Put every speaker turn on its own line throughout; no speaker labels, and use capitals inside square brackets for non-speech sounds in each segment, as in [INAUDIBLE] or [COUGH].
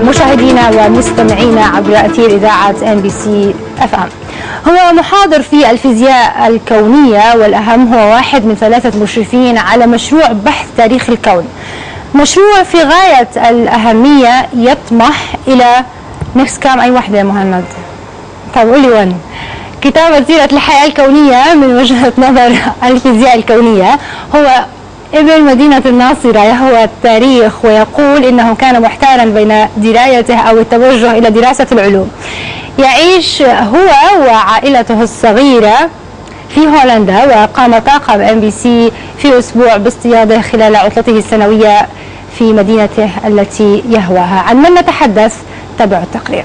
مشاهدينا ومستمعينا عبر أثير إذاعة MBC FM هو محاضر في الفيزياء الكونية والأهم هو واحد من ثلاثة مشرفين على مشروع بحث تاريخ الكون. مشروع في غاية الأهمية يطمح إلى نفس كام أي وحدة يا مهند؟ طيب قولي وين؟ كتابة سيرة الحياة الكونية من وجهة نظر الفيزياء الكونية. هو ابن مدينة الناصرة يهوى التاريخ ويقول إنه كان محتارا بين درايته أو التوجه إلى دراسة العلوم. يعيش هو وعائلته الصغيرة في هولندا وقام طاقم MBC في أسبوع باصطياده خلال عطلته السنوية في مدينته التي يهواها. عن من نتحدث؟ تابعوا التقرير.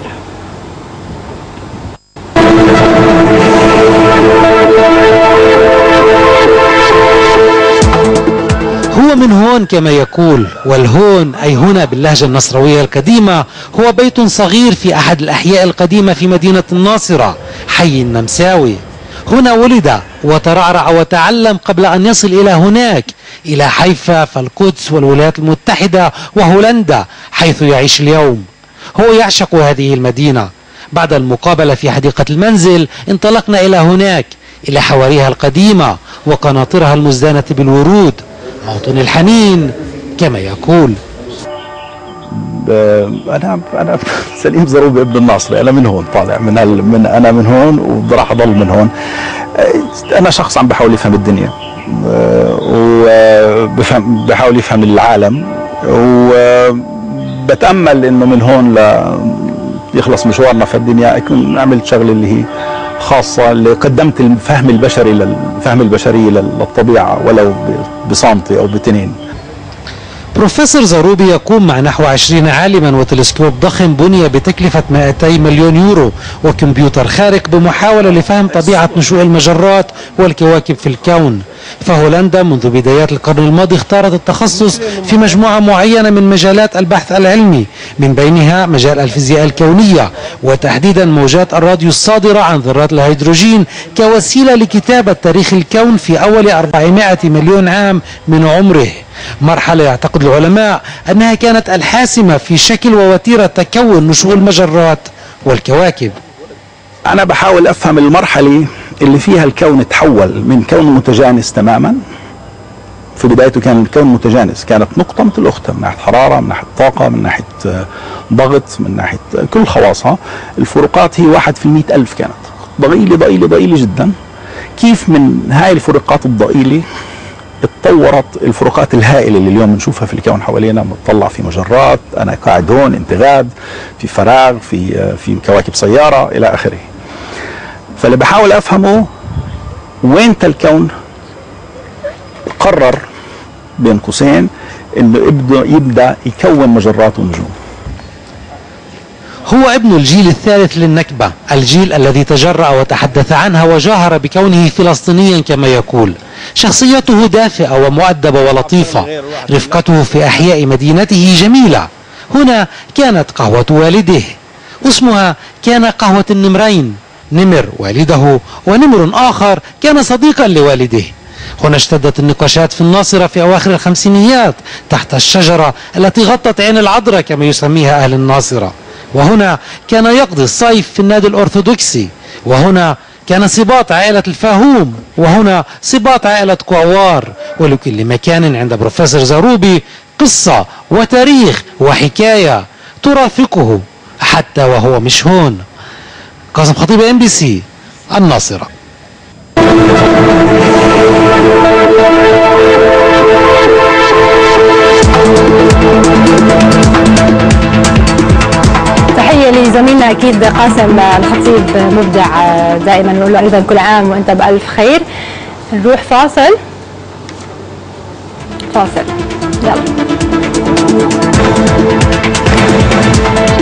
هو من هون كما يقول والهون أي هنا باللهجة النصروية القديمة هو بيت صغير في أحد الأحياء القديمة في مدينة الناصرة حي النمساوي. هنا ولد وترعرع وتعلم قبل أن يصل إلى هناك إلى حيفا فالقدس والولايات المتحدة وهولندا حيث يعيش اليوم. هو يعشق هذه المدينة. بعد المقابلة في حديقة المنزل انطلقنا إلى هناك إلى حواريها القديمة وقناطرها المزدانة بالورود. موطن الحنين كما يقول.
أنا أنا [LAUGHS] سليم زروبي ابن الناصري أنا من هون طالع من, من أنا من هون وراح أضل من هون. أنا شخص عم بحاول يفهم الدنيا وبفهم بحاول يفهم العالم وبتامل إنه من هون ل يخلص مشوارنا في الدنيا اكون عملت شغلة اللي هي خاصة اللي قدمت الفهم البشري للفهم البشري للطبيعة ولو بصامتي أو بتنين.
بروفيسور زروبي يقوم مع نحو 20 عالما وتلسكوب ضخم بني بتكلفة 200 مليون يورو وكمبيوتر خارق بمحاولة لفهم طبيعة نشوء المجرات والكواكب في الكون. فهولندا منذ بدايات القرن الماضي اختارت التخصص في مجموعة معينة من مجالات البحث العلمي من بينها مجال الفيزياء الكونية وتحديدا موجات الراديو الصادرة عن ذرات الهيدروجين كوسيلة لكتابة تاريخ الكون في أول 400 مليون عام من عمره. مرحلة يعتقد العلماء أنها كانت الحاسمة في شكل ووتيرة تكون نشوء المجرات والكواكب.
أنا بحاول أفهم المرحلة اللي فيها الكون تحول من كون متجانس تماما. في بدايته كان الكون متجانس كانت نقطة مثل الأختها من ناحية حرارة من ناحية طاقة من ناحية ضغط من ناحية كل خواصها. الفروقات هي واحد في المئة ألف كانت. ضئيلة ضئيلة ضئيلة جدا. كيف من هاي الفروقات الضئيلة اتطورت الفروقات الهائلة اللي اليوم بنشوفها في الكون حوالينا؟ بنطلع في مجرات أنا قاعد هون انت غاد في فراغ في في كواكب سيارة إلى آخره. فاللي بحاول أفهمه وين الكون قرر بين قوسين إنه يبدا يبدأ يكون مجرات ونجوم.
هو ابن الجيل الثالث للنكبة الجيل الذي تجرأ وتحدث عنها وجاهر بكونه فلسطينيا كما يقول. شخصيته دافئة ومؤدبة ولطيفة. رفقته في أحياء مدينته جميلة. هنا كانت قهوة والده. اسمها كان قهوة النمرين. نمر والده ونمر آخر كان صديقا لوالده. هنا اشتدت النقاشات في الناصرة في أواخر الخمسينيات تحت الشجرة التي غطت عين العذراء كما يسميها أهل الناصرة. وهنا كان يقضي الصيف في النادي الأرثوذكسي. وهنا كان سباط عائلة الفاهوم. وهنا سباط عائلة كوار ولكل مكان عند بروفيسور زاروبي قصة وتاريخ وحكاية ترافقه حتى وهو مش هون قاسم خطيب إم بي سي الناصرة.
تحية لزميلنا أكيد قاسم الخطيب مبدع دائما نقول له أيضا كل عام وأنت بألف خير. نروح فاصل. فاصل.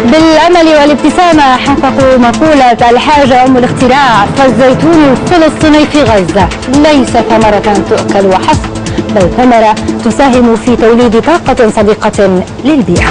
بالأمل والابتسامة حققوا مقولة الحاجة أم الاختراع فالزيتون الفلسطيني في غزة. ليس ثمرة تؤكل وحسب بل ثمرة تساهم في توليد طاقة صديقة للبيئة.